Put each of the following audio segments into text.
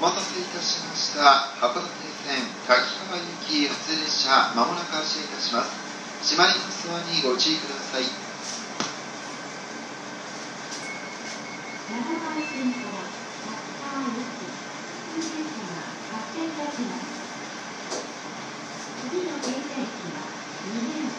お待たせいたしました。函館線滝川行き普通列車まもなく発車いたします。閉まりますドアにご注意ください。長川線から滝川行き普通列車が発車いたします。次の停車駅は2年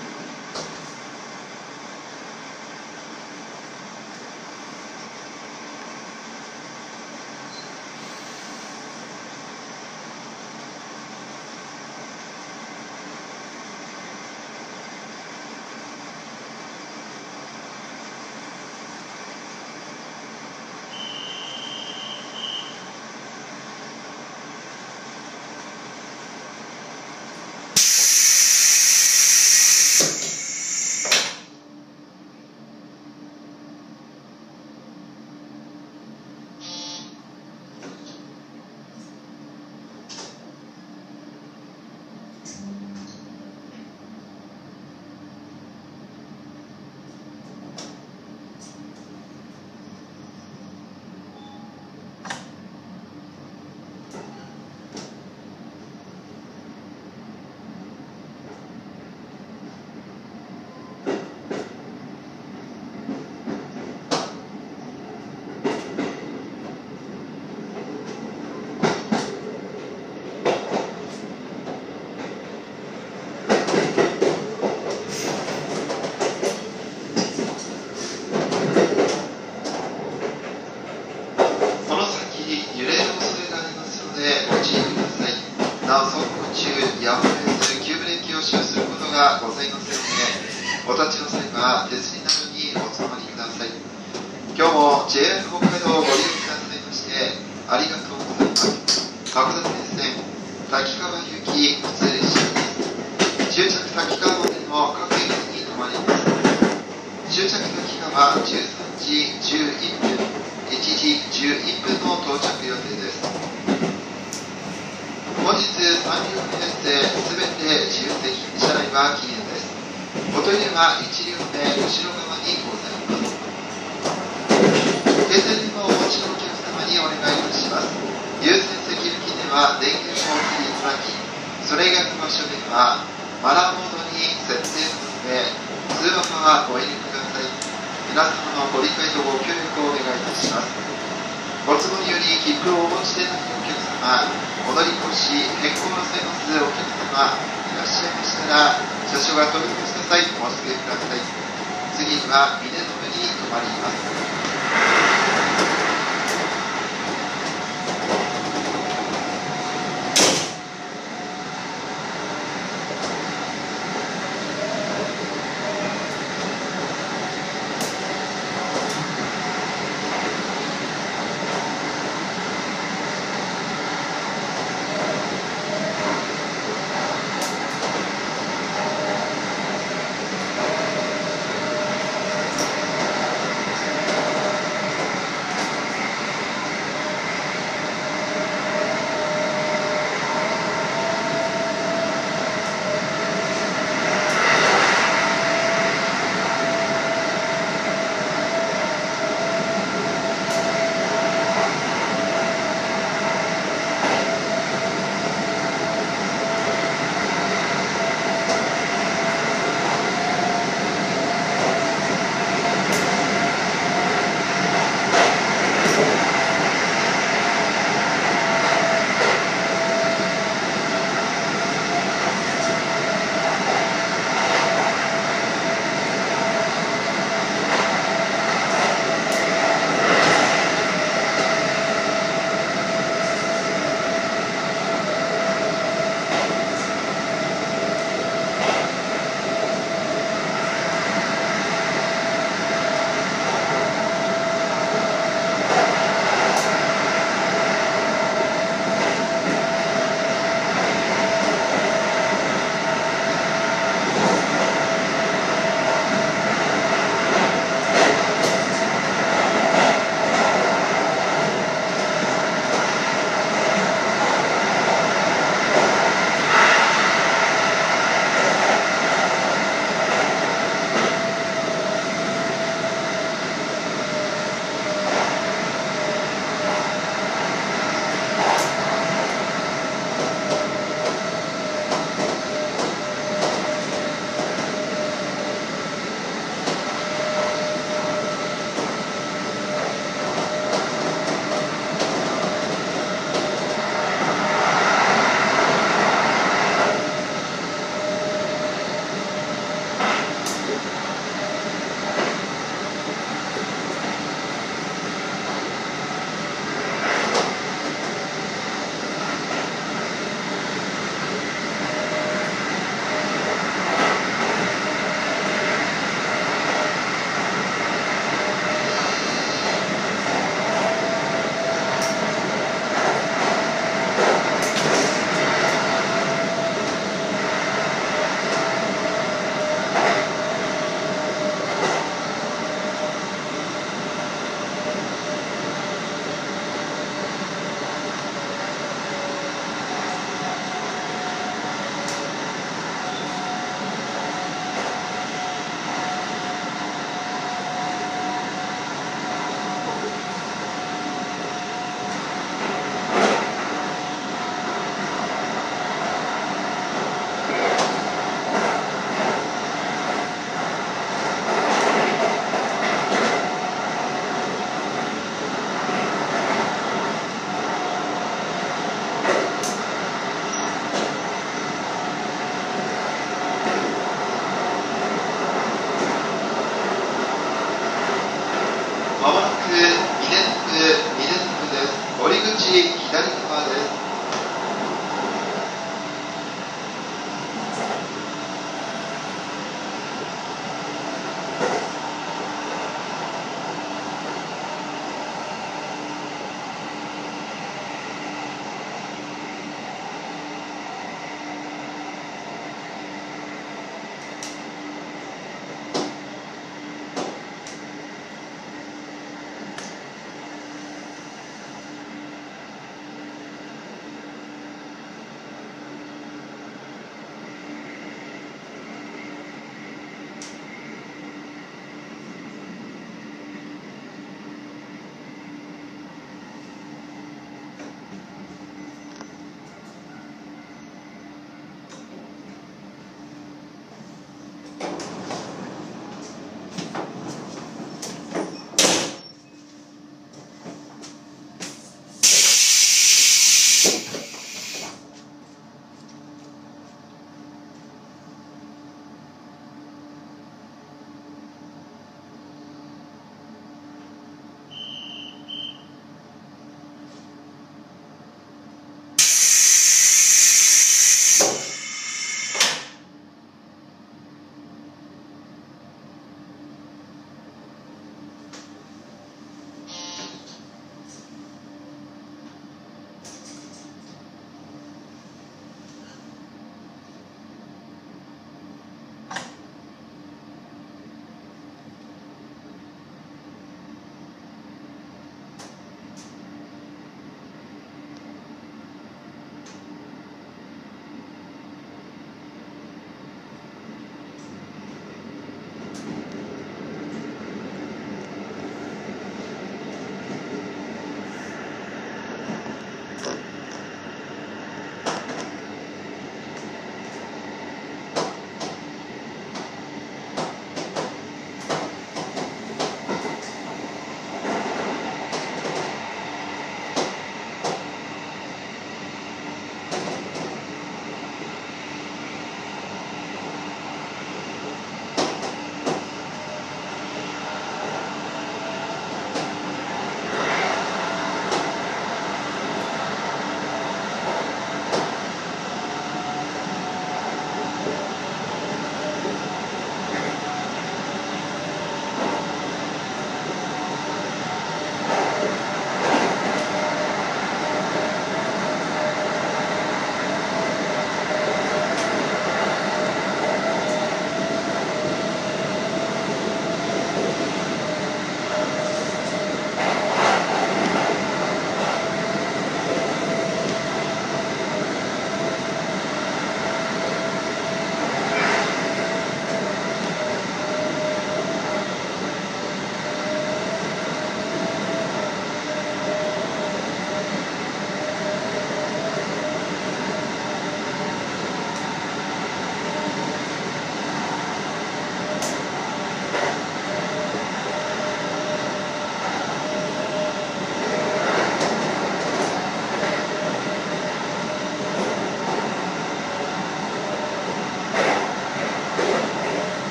それ以外の場所ではマナモードに設定するのため通話はご遠慮ください。皆様のご理解とご協力をお願いいたします。ご都合により切符をお持ちでないお客様お乗り越し変更なさいますお客様いらっしゃいましたら車掌が取り越した際お忘れください。次は峰の上に停まります。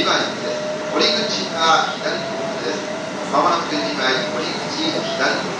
2で、折口が左の方です。まもなく2折口左の方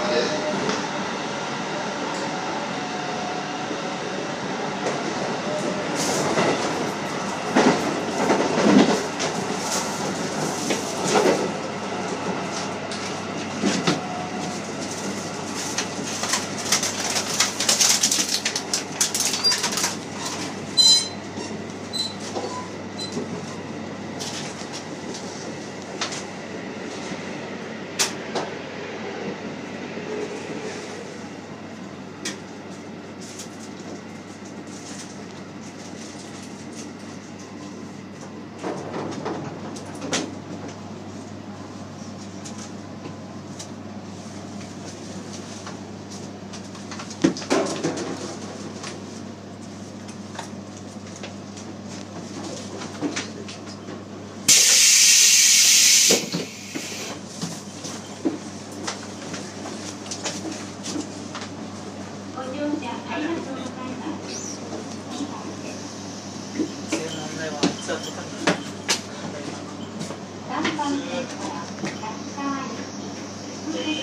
川行き普通列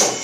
you.